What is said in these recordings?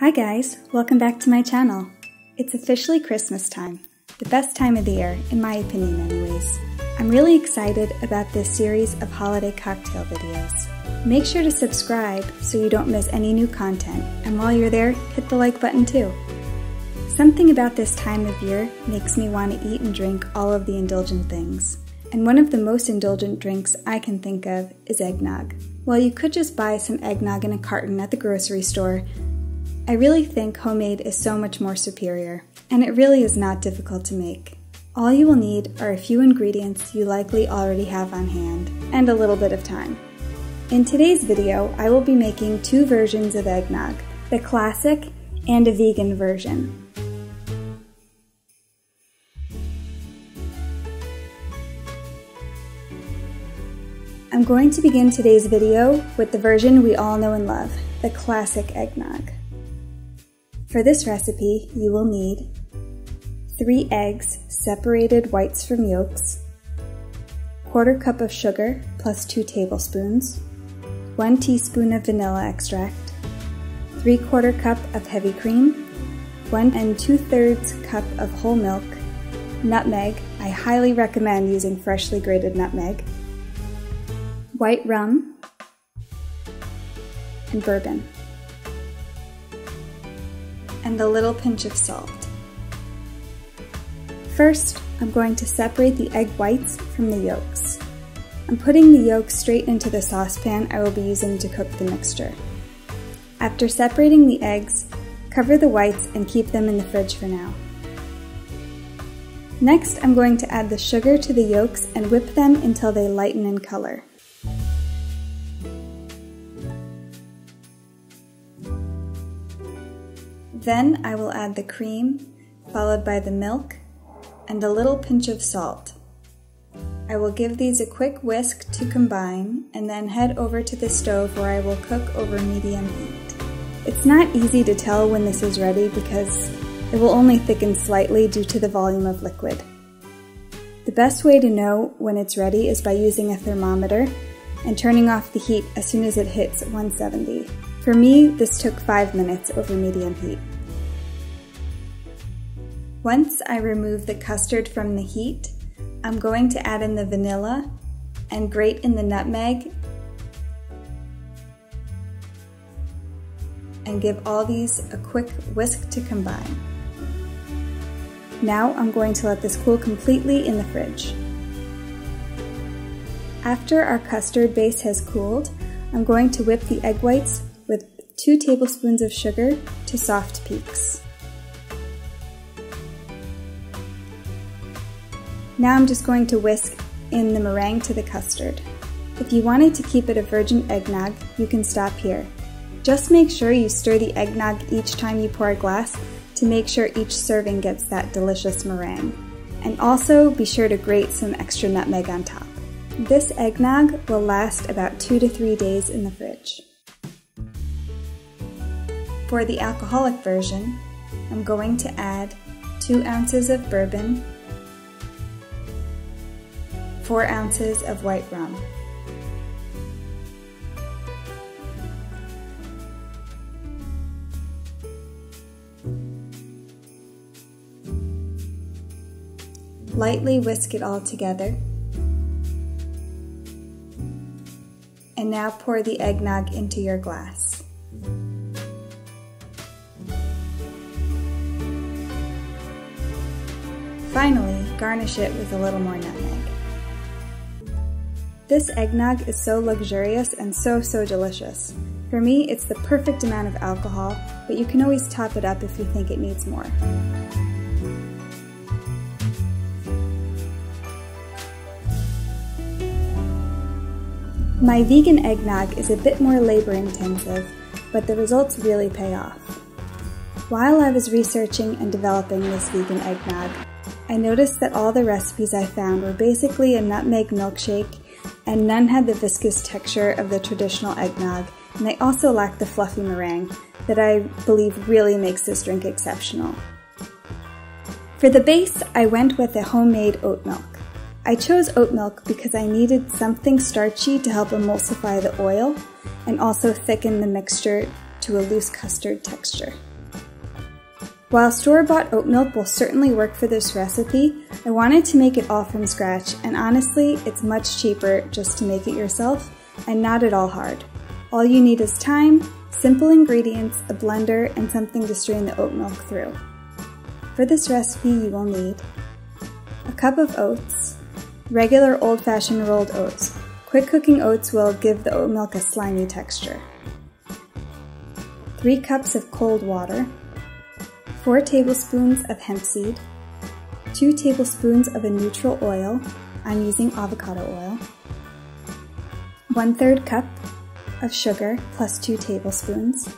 Hi guys, welcome back to my channel. It's officially Christmas time, the best time of the year, in my opinion anyways. I'm really excited about this series of holiday cocktail videos. Make sure to subscribe so you don't miss any new content, and while you're there, hit the like button too. Something about this time of year makes me want to eat and drink all of the indulgent things. And one of the most indulgent drinks I can think of is eggnog. While you could just buy some eggnog in a carton at the grocery store, I really think homemade is so much more superior, and it really is not difficult to make. All you will need are a few ingredients you likely already have on hand, and a little bit of time. In today's video, I will be making two versions of eggnog, the classic and a vegan version. I'm going to begin today's video with the version we all know and love, the classic eggnog. For this recipe, you will need 3 eggs, separated whites from yolks, quarter cup of sugar plus 2 tablespoons, 1 teaspoon of vanilla extract, 3 quarter cup of heavy cream, 1 and 2 thirds cup of whole milk, nutmeg, I highly recommend using freshly grated nutmeg, white rum, and bourbon and a little pinch of salt. First, I'm going to separate the egg whites from the yolks. I'm putting the yolks straight into the saucepan I will be using to cook the mixture. After separating the eggs, cover the whites and keep them in the fridge for now. Next, I'm going to add the sugar to the yolks and whip them until they lighten in color. Then I will add the cream, followed by the milk, and a little pinch of salt. I will give these a quick whisk to combine and then head over to the stove where I will cook over medium heat. It's not easy to tell when this is ready because it will only thicken slightly due to the volume of liquid. The best way to know when it's ready is by using a thermometer and turning off the heat as soon as it hits 170. For me, this took 5 minutes over medium heat. Once I remove the custard from the heat, I'm going to add in the vanilla and grate in the nutmeg and give all these a quick whisk to combine. Now I'm going to let this cool completely in the fridge. After our custard base has cooled, I'm going to whip the egg whites with 2 tablespoons of sugar to soft peaks. Now I'm just going to whisk in the meringue to the custard. If you wanted to keep it a virgin eggnog, you can stop here. Just make sure you stir the eggnog each time you pour a glass to make sure each serving gets that delicious meringue. And also be sure to grate some extra nutmeg on top. This eggnog will last about two to three days in the fridge. For the alcoholic version, I'm going to add two ounces of bourbon 4 ounces of white rum. Lightly whisk it all together. And now pour the eggnog into your glass. Finally, garnish it with a little more nutmeg. This eggnog is so luxurious and so, so delicious. For me, it's the perfect amount of alcohol, but you can always top it up if you think it needs more. My vegan eggnog is a bit more labor intensive, but the results really pay off. While I was researching and developing this vegan eggnog, I noticed that all the recipes I found were basically a nutmeg milkshake and none had the viscous texture of the traditional eggnog, and they also lacked the fluffy meringue that I believe really makes this drink exceptional. For the base, I went with a homemade oat milk. I chose oat milk because I needed something starchy to help emulsify the oil and also thicken the mixture to a loose custard texture. While store-bought oat milk will certainly work for this recipe, I wanted to make it all from scratch, and honestly, it's much cheaper just to make it yourself and not at all hard. All you need is time, simple ingredients, a blender, and something to strain the oat milk through. For this recipe, you will need a cup of oats, regular old-fashioned rolled oats. Quick cooking oats will give the oat milk a slimy texture. 3 cups of cold water, 4 tablespoons of hemp seed, 2 tablespoons of a neutral oil, I'm using avocado oil, 1 3rd cup of sugar plus 2 tablespoons,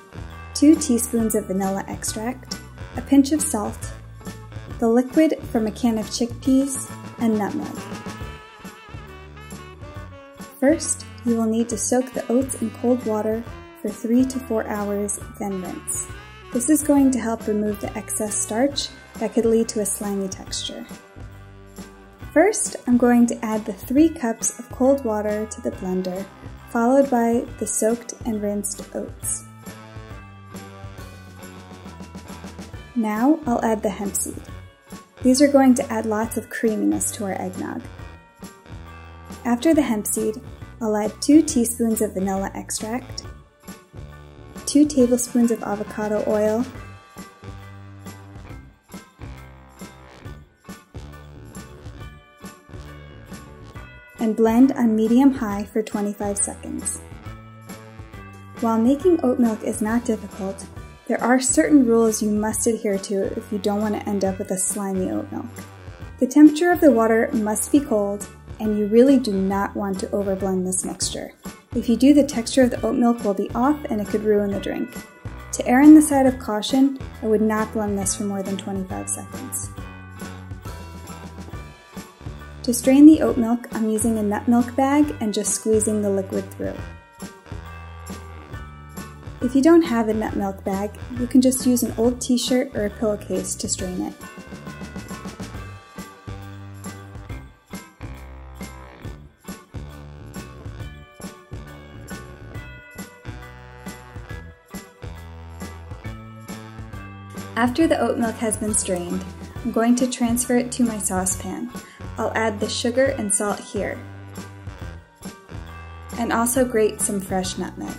2 teaspoons of vanilla extract, a pinch of salt, the liquid from a can of chickpeas, and nutmeg. First, you will need to soak the oats in cold water for 3 to 4 hours, then rinse. This is going to help remove the excess starch that could lead to a slimy texture. First, I'm going to add the 3 cups of cold water to the blender, followed by the soaked and rinsed oats. Now I'll add the hemp seed. These are going to add lots of creaminess to our eggnog. After the hemp seed, I'll add 2 teaspoons of vanilla extract, 2 tablespoons of avocado oil, and blend on medium-high for 25 seconds. While making oat milk is not difficult, there are certain rules you must adhere to if you don't want to end up with a slimy oat milk. The temperature of the water must be cold, and you really do not want to overblend this mixture. If you do, the texture of the oat milk will be off and it could ruin the drink. To err on the side of caution, I would not blend this for more than 25 seconds. To strain the oat milk, I'm using a nut milk bag and just squeezing the liquid through. If you don't have a nut milk bag, you can just use an old t-shirt or a pillowcase to strain it. After the oat milk has been strained, I'm going to transfer it to my saucepan. I'll add the sugar and salt here, and also grate some fresh nutmeg.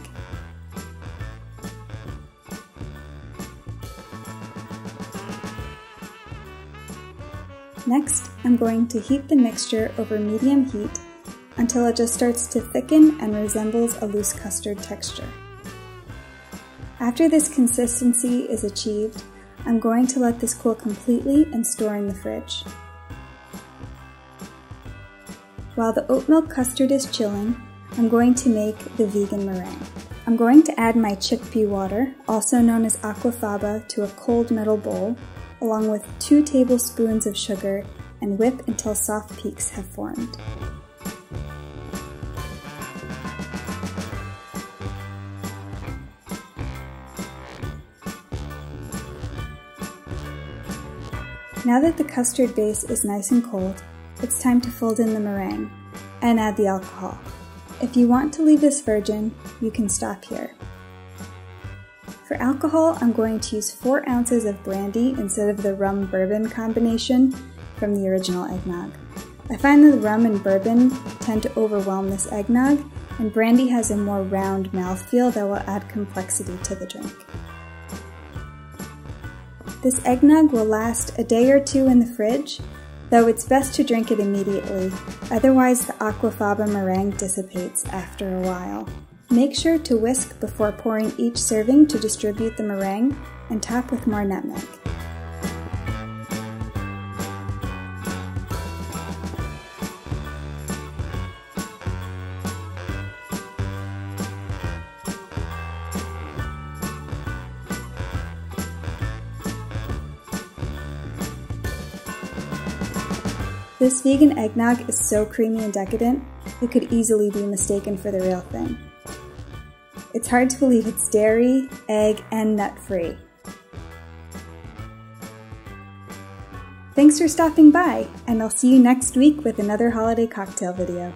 Next, I'm going to heat the mixture over medium heat until it just starts to thicken and resembles a loose custard texture. After this consistency is achieved, I'm going to let this cool completely and store in the fridge. While the oat milk custard is chilling, I'm going to make the vegan meringue. I'm going to add my chickpea water, also known as aquafaba, to a cold metal bowl, along with 2 tablespoons of sugar and whip until soft peaks have formed. Now that the custard base is nice and cold, it's time to fold in the meringue and add the alcohol. If you want to leave this virgin, you can stop here. For alcohol, I'm going to use 4 ounces of brandy instead of the rum bourbon combination from the original eggnog. I find that the rum and bourbon tend to overwhelm this eggnog, and brandy has a more round mouthfeel that will add complexity to the drink. This eggnog will last a day or two in the fridge, though it's best to drink it immediately, otherwise the aquafaba meringue dissipates after a while. Make sure to whisk before pouring each serving to distribute the meringue, and top with more nutmeg. This vegan eggnog is so creamy and decadent, it could easily be mistaken for the real thing. It's hard to believe it's dairy, egg, and nut free. Thanks for stopping by, and I'll see you next week with another holiday cocktail video.